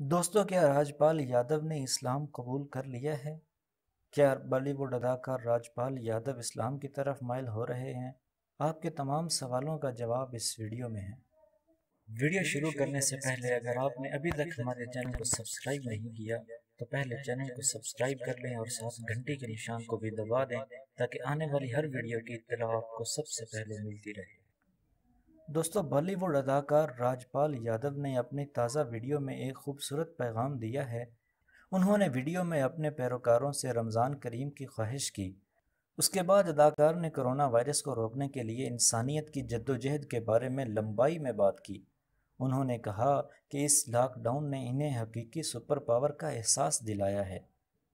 दोस्तों क्या राजपाल यादव ने इस्लाम कबूल कर लिया है? क्या बॉलीवुड अदाकार राजपाल यादव इस्लाम की तरफ़ माइल हो रहे हैं? आपके तमाम सवालों का जवाब इस वीडियो में है। वीडियो शुरू करने से पहले अगर आपने अभी तक हमारे चैनल को सब्सक्राइब नहीं किया तो पहले चैनल को सब्सक्राइब कर लें और साथ घंटी के निशान को भी दबा दें ताकि आने वाली हर वीडियो की इतला आपको सबसे पहले मिलती रहे। दोस्तों, बॉलीवुड अदाकार राजपाल यादव ने अपनी ताज़ा वीडियो में एक खूबसूरत पैगाम दिया है। उन्होंने वीडियो में अपने पैरोकारों से रमज़ान करीम की ख्वाहिश की। उसके बाद अदाकार ने कोरोना वायरस को रोकने के लिए इंसानियत की जद्दोजहद के बारे में लंबाई में बात की। उन्होंने कहा कि इस लॉकडाउन ने इन्हें हकीकी सुपर पावर का एहसास दिलाया है।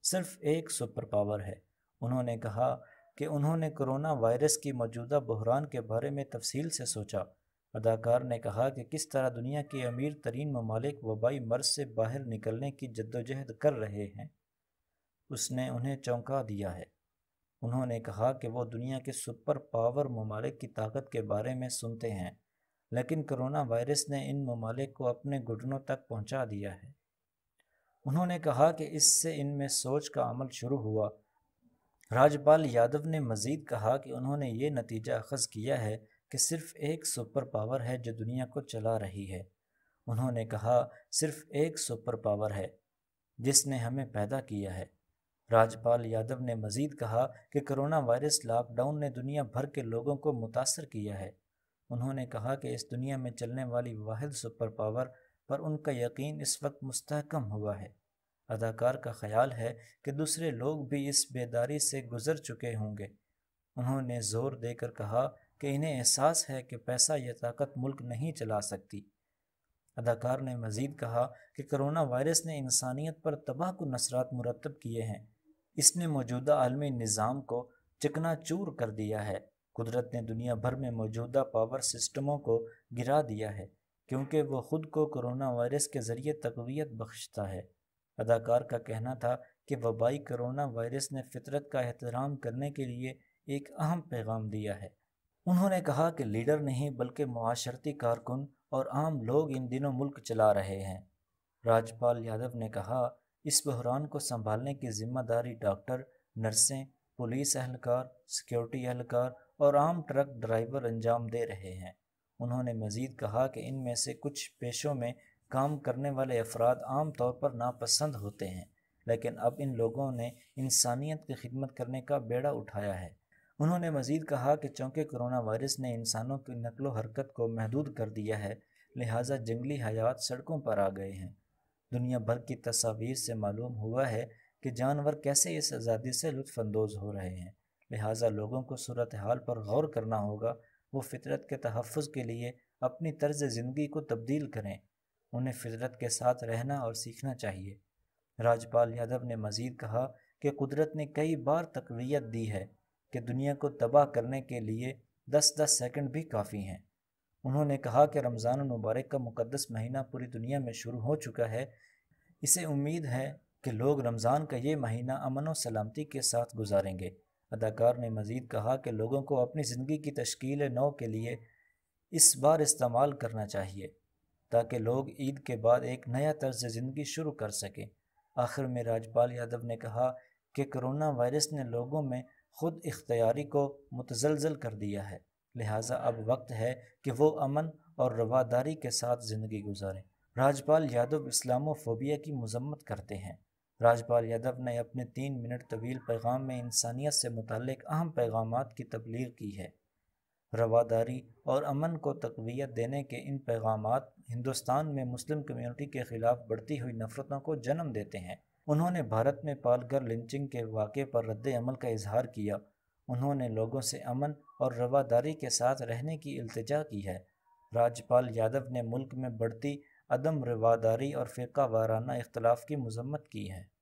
सिर्फ़ एक सुपर पावर है। उन्होंने कहा कि उन्होंने कोरोना वायरस की मौजूदा बहरान के बारे में तफसील से सोचा। अदाकार ने कहा कि किस तरह दुनिया के अमीर तरीन ममालिक वबाई मर्ज से बाहर निकलने की जद्दोजहद कर रहे हैं, उसने उन्हें चौंका दिया है। उन्होंने कहा कि वो दुनिया के सुपर पावर ममालिक की ताकत के बारे में सुनते हैं, लेकिन कोरोना वायरस ने इन ममालिक को अपने घुटनों तक पहुँचा दिया है। उन्होंने कहा कि इससे इनमें सोच का अमल शुरू हुआ। राज्यपाल यादव ने मज़ीद कहा कि उन्होंने ये नतीजा अखज़ किया है कि सिर्फ़ एक सुपर पावर है जो दुनिया को चला रही है। उन्होंने कहा, सिर्फ़ एक सुपर पावर है जिसने हमें पैदा किया है। राज्यपाल यादव ने मज़ीद कहा कि कोरोना वायरस लॉकडाउन ने दुनिया भर के लोगों को मुतासर किया है। उन्होंने कहा कि इस दुनिया में चलने वाली वाद सुपर पावर पर उनका यकीन इस वक्त मुस्तकम हुआ है। अदाकार का ख्याल है कि दूसरे लोग भी इस बेदारी से गुज़र चुके होंगे। उन्होंने ज़ोर देकर कहा कि इन्हें एहसास है कि पैसा या ताकत मुल्क नहीं चला सकती। अदाकार ने मज़ीद कहा कि करोना वायरस ने इंसानियत पर तबाह को नसरात मुरतब किए हैं। इसने मौजूदा आलमी निज़ाम को चिकना चूर कर दिया है। कुदरत ने दुनिया भर में मौजूदा पावर सिस्टमों को गिरा दिया है, क्योंकि वह ख़ुद को करोना वायरस के ज़रिए तकवीत बख्शता है। अदाकार का कहना था कि वबाई करोना वायरस ने फितरत का एहतराम करने के लिए एक अहम पैगाम दिया है। उन्होंने कहा कि लीडर नहीं बल्कि माशरती कारकुन और आम लोग इन दिनों मुल्क चला रहे हैं। राजपाल यादव ने कहा, इस बहरान को संभालने की ज़िम्मेदारी डॉक्टर, नर्सें, पुलिस एहलकार सिक्योरिटी एहलकार और आम ट्रक ड्राइवर अंजाम दे रहे हैं। उन्होंने मज़ीद कहा कि इनमें से कुछ पेशों में काम करने वाले अफराद आम तौर पर नापसंद होते हैं, लेकिन अब इन लोगों ने इंसानियत की खिदमत करने का बेड़ा उठाया है। उन्होंने मजीद कहा कि चूँकि कोरोना वायरस ने इंसानों की नकलो हरकत को महदूद कर दिया है, लिहाजा जंगली हयात सड़कों पर आ गए हैं। दुनिया भर की तस्वीर से मालूम हुआ है कि जानवर कैसे इस आज़ादी से लुफानंदोज हो रहे हैं। लिहाजा लोगों को सूरत हाल पर गौर करना होगा, वो फितरत के तहफ़ के लिए अपनी तर्ज ज़िंदगी को तब्दील करें। उन्हें फितरत के साथ रहना और सीखना चाहिए। राजपाल यादव ने मज़ीद कहा कि कुदरत ने कई बार तकवीत दी है। कि दुनिया को तबाह करने के लिए दस दस सेकंड भी काफ़ी हैं। उन्होंने कहा कि रमज़ान मुबारक का मुकदस महीना पूरी दुनिया में शुरू हो चुका है। इसे उम्मीद है कि लोग रमज़ान का ये महीना अमन व सलामती के साथ गुजारेंगे। अदाकार ने मज़ीद कहा कि लोगों को अपनी ज़िंदगी की तश्कील नौ के लिए इस बार इस्तेमाल करना चाहिए, ताकि लोग ईद के बाद एक नया तर्ज ज़िंदगी शुरू कर सकें। आखिर में राजपाल यादव ने कहा कि कोरोना वायरस ने लोगों में ख़ुद इख्तियारी को मुतजलजल कर दिया है। लिहाजा अब वक्त है कि वो अमन और रवादारी के साथ ज़िंदगी गुजारें। राज्यपाल यादव इस्लामोफोबिया की मजम्मत करते हैं। राज्यपाल यादव ने अपने तीन मिनट तवील पैगाम में इंसानियत से मुतक अहम पैगाम की तबलीग की है। रवादारी और अमन को तकवीत देने के इन पैगाम हिंदुस्तान में मुस्लिम कम्यूनिटी के ख़िलाफ़ बढ़ती हुई नफ़रतों को जन्म देते हैं। उन्होंने भारत में पालघर लिंचिंग के वाक़े पर रद्द अमल का इजहार किया। उन्होंने लोगों से अमन और रवादारी के साथ रहने की अल्तजा की है। राज्यपाल यादव ने मुल्क में बढ़ती अदम रवादारी और फ़िरका वाराना इख्तलाफ की मजम्मत की है।